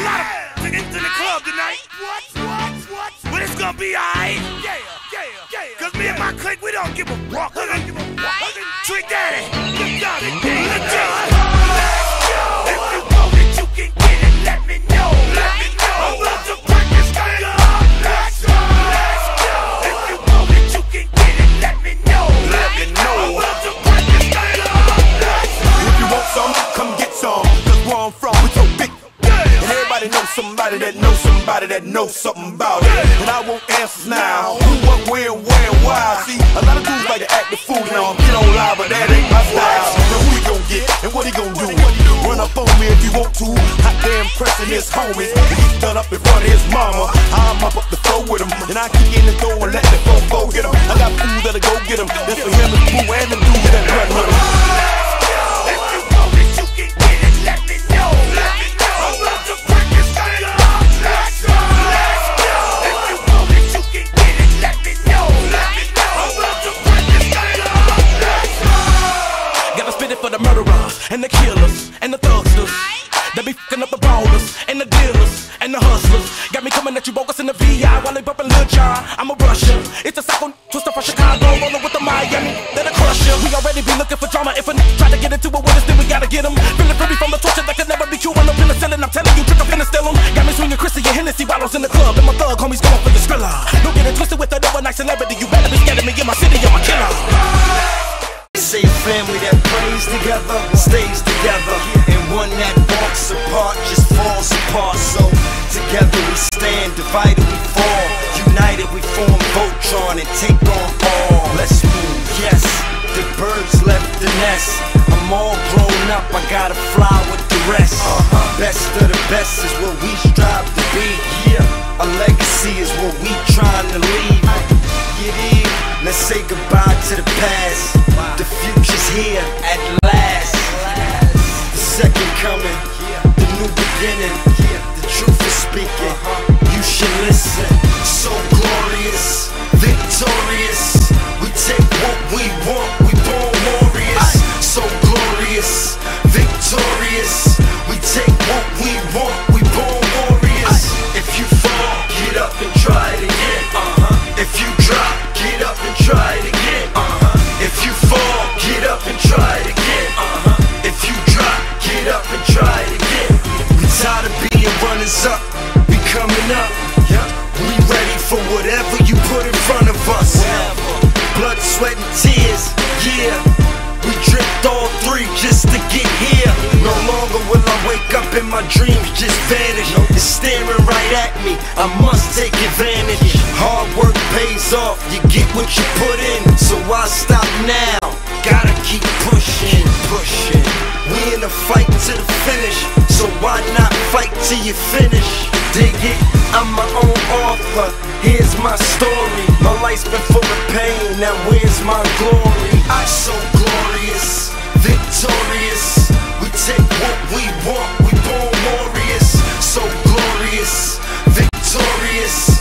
got him. Into the club tonight. What? What? What? But it's gonna be alright. Yeah, yeah, yeah. Cause me and my clique, we don't give a fuck. We don't give a fuck. Trick Daddy. Look down it, Look down. Let's go. If you want it, you can get it. Let me know. Let me know. I'm about to break this thing up. Let's go. Let's go. If you want it, you can get it. Let me know. Let me know. I'm about to break this thing up. Let's go. If you want some, come get some. Cause where I'm from, we so And knows somebody that knows somebody that knows something about it. And I want answers now. Who, what, where, where, why. See, a lot of dudes like to act the fool now. Get on live, but that ain't my style. Now who he gon' get and what he gon' do? Run up on me if you want to. Hot damn pressing his homies. And he's done up in front of his mama. I'm up up the floor with him. And I kick in the door and let the go get him. I got fools that'll go get him. That's for him and Pooh and them dudes that run with him. Ballers and the dealers and the hustlers. Got me coming at you bogus in the VI while they bumping Lil Jon. I'm a Russia. It's a psycho Twista from Chicago, rolling with the Miami. Then a crusher. We already be looking for drama. If a n- try to get into it with us, then we gotta get him. Divided we fall, united we form Voltron and take on all. Let's move, yes. The birds left the nest. I'm all grown up, I gotta fly with the rest. Uh-huh. Best of the best is what we strive to be. Yeah, a legacy is what we trying to leave. Get in, let's say goodbye to the past. The future's here I and my dreams just vanish. It's staring right at me. I must take advantage. Hard work pays off. You get what you put in. So why stop now? Gotta keep pushing, pushing. We in a fight to the finish. So why not fight till you finish? Dig it? I'm my own author. Here's my story. My life's been full of pain. Now where's my glory? I'm so glorious, victorious take what we want, we born warriors, so glorious, victorious.